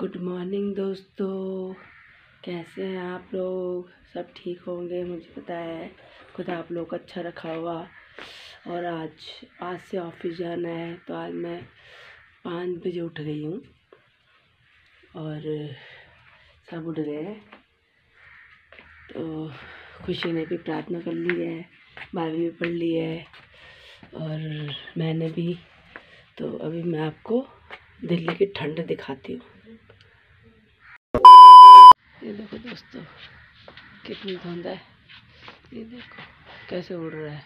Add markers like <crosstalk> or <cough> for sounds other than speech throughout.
Good morning दोस्तों। कैसे हैं आप लोग? सब ठीक होंगे, मुझे पता है। खुद आप लोग अच्छा रखा हुआ। और आज आज से ऑफ़िस जाना है तो आज मैं पाँच बजे उठ गई हूँ। और सब उठ गए तो खुशी ने भी प्रार्थना कर ली है, बारहवीं भी पढ़ ली है, और मैंने भी। तो अभी मैं आपको दिल्ली की ठंड दिखाती हूँ। ये देखो दोस्तों, कितनी धुंध है। ये देखो, कैसे उड़ रहा है।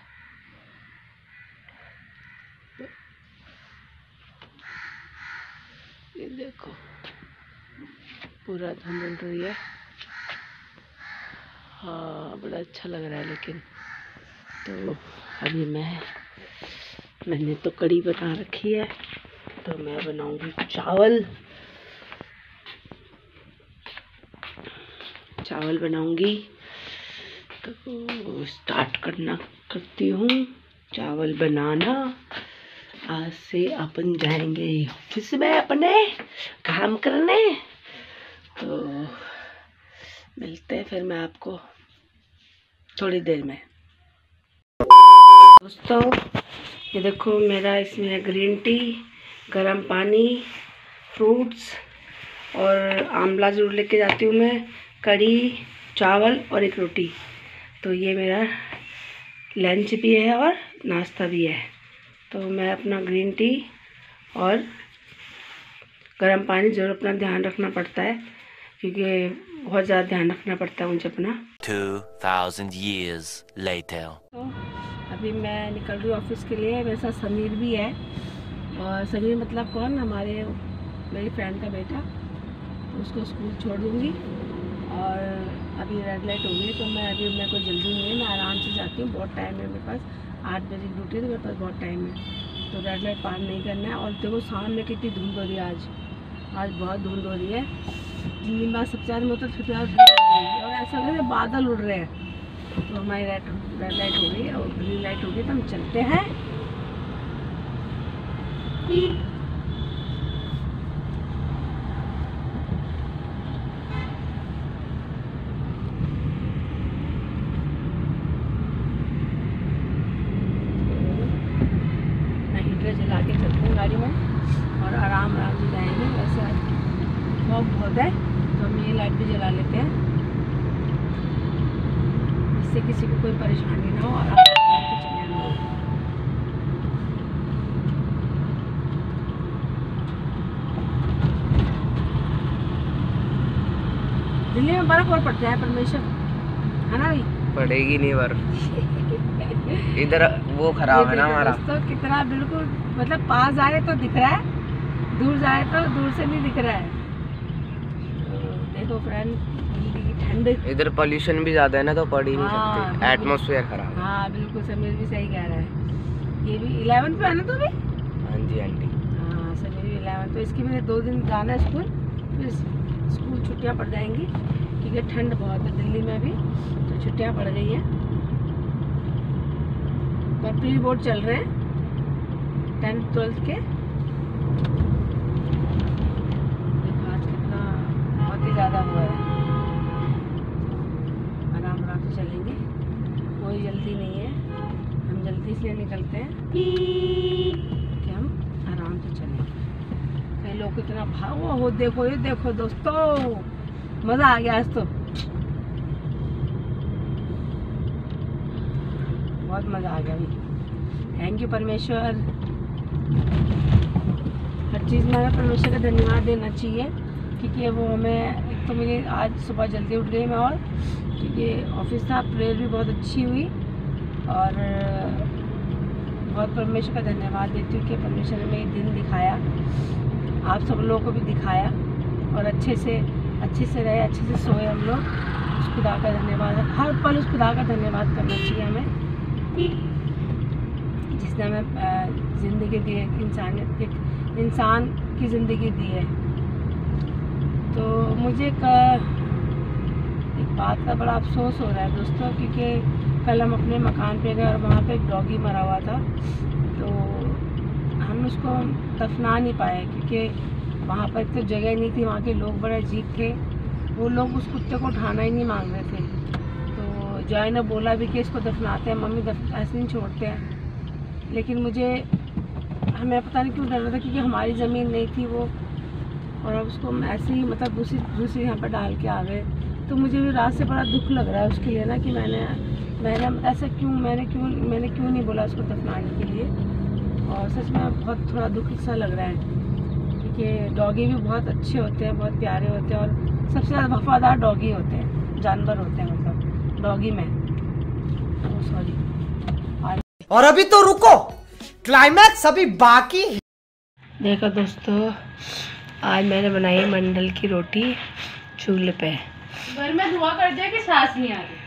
ये देखो, पूरा धुंध उड़ रही है। हाँ बड़ा अच्छा लग रहा है लेकिन तो अभी मैं, मैंने तो कड़ी बना रखी है तो मैं बनाऊँगी चावल। चावल बनाऊँगी। तो स्टार्ट करना, करती हूँ। चावल बनाना। आज से अपन जाएँगे ऑफ़िस में अपने काम करने। तो मिलते हैं फिर मैं आपको थोड़ी देर में। दोस्तों, ये देखो मेरा इसमें ग्रीन टी गरम पानी फ्रूट्स और आंवला ज़रूर लेके जाती हूँ मैं। कड़ी चावल और एक रोटी। तो ये मेरा लंच भी है और नाश्ता भी है। तो मैं अपना ग्रीन टी और गर्म पानी ज़रूर अपना ध्यान रखना पड़ता है क्योंकि बहुत ज़्यादा ध्यान रखना पड़ता है मुझे अपना। 2000 years later तो अभी मैं निकल रही हूँ ऑफ़िस के लिए मेरे साथ समीर भी है। और समीर मतलब कौन? हमारे मेरी फ्रेंड का बेटा। तो उसको स्कूल छोड़ दूँगी। और अभी रेड लाइट हो गई तो मैं अभी मेरे को जल्दी नहीं है, मैं आराम से जाती हूँ, बहुत टाइम है मेरे पास। आठ बजे की ड्यूटी है तो मेरे पास बहुत टाइम है। तो रेड लाइट पार नहीं करना है, और देखो शाम में कितनी धुंध हो रही है आज। आज बहुत धुंध हो रही है। दिल्ली में सबसे ज़्यादा मतलब रही और ऐसा लग रहा है बादल उड़ रहे हैं। तो हमारी रेड रेड लाइट हो गई, और ग्रीन लाइट हो गई तो हम चलते हैं। गाड़ी में और आराम आराम से जाएँगे वैसे आज फॉग बहुत है तो हम ये लाइट भी जला लेते हैं। इससे किसी को कोई परेशानी ना हो और दिल्ली में बर्फ़ और पड़ता है परमेश्वर। है ना भाई? पड़ेगी नहीं बर्फ़। <laughs> इधर वो खराब है ना हमारा। तो कितना बिल्कुल मतलब पास आए तो दिख रहा है दूर जाए तो दूर से नहीं दिख रहा है। तो देखो फ्रेंड ठंड इधर पोल्यूशन भी ज़्यादा है ना तो पड़ ही नहीं हाँ, सकते। एटमोसफेयर खराब है। हाँ बिल्कुल समीर भी सही कह रहा है। ये भी इलेवन पे है ना तू भी? हाँ जी आंटी हाँ समीर भी इलेवेंथ तो इसकी मैंने दो दिन जाना है स्कूल फिर स्कूल छुट्टियाँ पड़ जाएँगी क्योंकि ठंड बहुत है दिल्ली में भी तो छुट्टियाँ पड़ गई हैं। पर बोर्ड चल रहे हैं। टेंथ ट्वेल्थ के। आज कितना बहुत ही ज़्यादा हुआ है। आराम आराम से चलेंगे। कोई जल्दी नहीं है। हम जल्दी से निकलते हैं। कि हम आराम से चलेंगे कई लोग कितना भागो हो देखो, ये देखो दोस्तों। मज़ा आ गया आज तो। बहुत मज़ा आ गया अभी थैंक यू परमेश्वर। हर चीज़ में हमें परमेश्वर का धन्यवाद देना चाहिए, क्योंकि वो हमें, एक तो मेरी आज सुबह जल्दी उठ गई मैं और, क्योंकि ऑफ़िस था, प्रेयर भी बहुत अच्छी हुई। और, बहुत परमेश्वर का धन्यवाद देती हूँ कि परमेश्वर ने मेरे दिन दिखाया, आप सब लोगों को भी दिखाया, और अच्छे से अच्छे से रहे, अच्छे से सोए हम लोग। उस खुदा का धन्यवाद, हर पल उस खुदा का धन्यवाद करना चाहिए हमें। जिसने हमें ज़िंदगी दी है इंसानियत एक इंसान की ज़िंदगी दी है। तो मुझे एक, एक बात का बड़ा अफसोस हो रहा है दोस्तों क्योंकि कल हम अपने मकान पे गए और वहाँ पे एक डॉगी मरा हुआ था। तो हम उसको दफना नहीं पाए क्योंकि वहाँ पर तो जगह नहीं थी वहाँ के लोग बड़े अजीब थे। वो लोग उस कुत्ते को उठाना ही नहीं मांग रहे थे। जॉय ने बोला भी कि इसको दफनाते हैं, मम्मी दफ, ऐसे नहीं छोड़ते हैं। लेकिन मुझे, हमें पता नहीं क्यों डर रहा था, क्योंकि हमारी ज़मीन नहीं थी वो। और अब उसको हम ऐसे ही मतलब दूसरी दूसरी यहाँ पर डाल के आ गए। तो मुझे भी रात से बड़ा दुख लग रहा है उसके लिए ना, कि मैंने मैंने ऐसा क्यों, मैंने क्यों मैंने क्यों नहीं बोला उसको दफनाने के लिए। और सच में बहुत थोड़ा दुख सा लग रहा है, क्योंकि डॉगी भी बहुत अच्छे होते हैं, बहुत प्यारे होते हैं, और सबसे ज़्यादा वफादार डॉगी होते हैं, जानवर होते हैं मतलब। डॉगी में। सॉरी और अभी तो रुको। क्लाइमैक्स अभी बाकी है। देखो दोस्तों आज मैंने बनाई मंडल की रोटी चूल्हे पे। घर में धुआँ कर दिया कि सांस नहीं आ रही।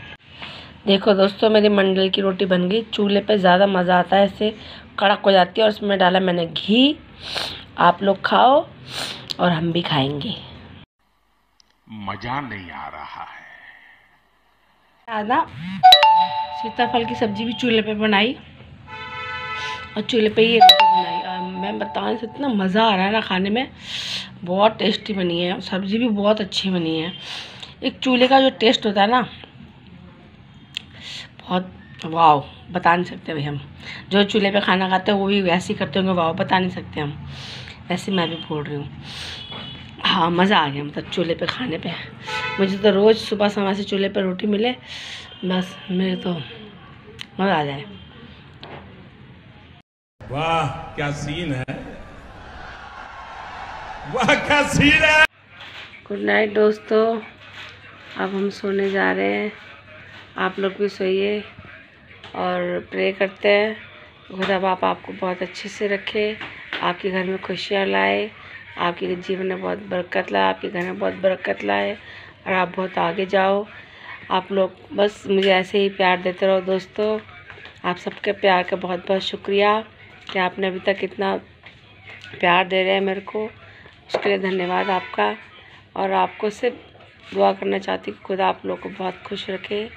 देखो दोस्तों मेरी मंडल की रोटी बन गई। चूल्हे पे ज़्यादा मज़ा आता है ऐसे कड़क हो जाती है और उसमें डाला मैंने घी। आप लोग खाओ और हम भी खाएँगे। मज़ा नहीं आ रहा है। आधा सीताफल की सब्ज़ी भी चूल्हे पे बनाई। और चूल्हे पे ही रोटी बनाई। आ, मैं बताने से इतना मज़ा आ रहा है ना खाने में। बहुत टेस्टी बनी है। सब्ज़ी भी बहुत अच्छी बनी है। एक चूल्हे का जो टेस्ट होता है ना बहुत वाव बता नहीं सकते भाई हम। जो चूल्हे पे खाना खाते हैं वो भी वैसे ही करते होंगे वाव बता नहीं सकते हम। वैसे मैं भी बोल रही हूँ। हाँ मज़ा आ गया मतलब चूल्हे पे खाने पे। मुझे तो रोज़ सुबह समय से चूल्हे पे रोटी मिले बस मेरे तो मज़ा आ जाए। वाह क्या सीन है? वाह क्या सीन है? गुड नाइट दोस्तों। अब हम सोने जा रहे हैं। आप लोग भी सोइए और प्रे करते हैं। खुदा बाप आपको बहुत अच्छे से रखे आपके घर में खुशियाँ लाए। आपके जीवन में बहुत बरकत लाए आपके घर में बहुत बरकत लाए, और आप बहुत आगे जाओ। आप लोग बस मुझे ऐसे ही प्यार देते रहो दोस्तों। आप सबके प्यार का बहुत बहुत शुक्रिया कि आपने अभी तक इतना प्यार दे रहे हैं मेरे को। उसके लिए धन्यवाद आपका। और आपको सिर्फ़ दुआ करना चाहती हूँ खुदा आप लोग को बहुत खुश रखे,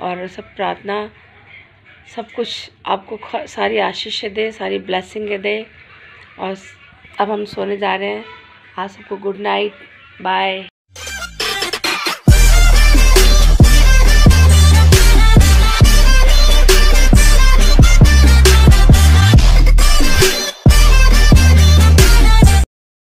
और सब प्रार्थना, सब कुछ आपको सारी आशीषें दे, सारी ब्लेसिंग दे, और अब हम सोने जा रहे हैं। आप सबको गुड नाइट बाय